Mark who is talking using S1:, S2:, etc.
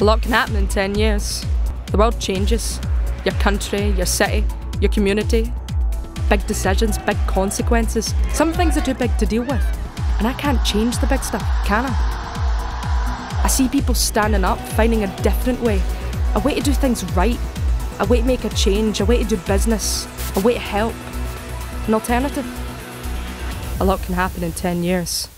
S1: A lot can happen in 10 years. The world changes. Your country, your city, your community. Big decisions, big consequences. Some things are too big to deal with. And I can't change the big stuff, can I? I see people standing up, finding a different way. A way to do things right. A way to make a change. A way to do business. A way to help. An alternative. A lot can happen in 10 years.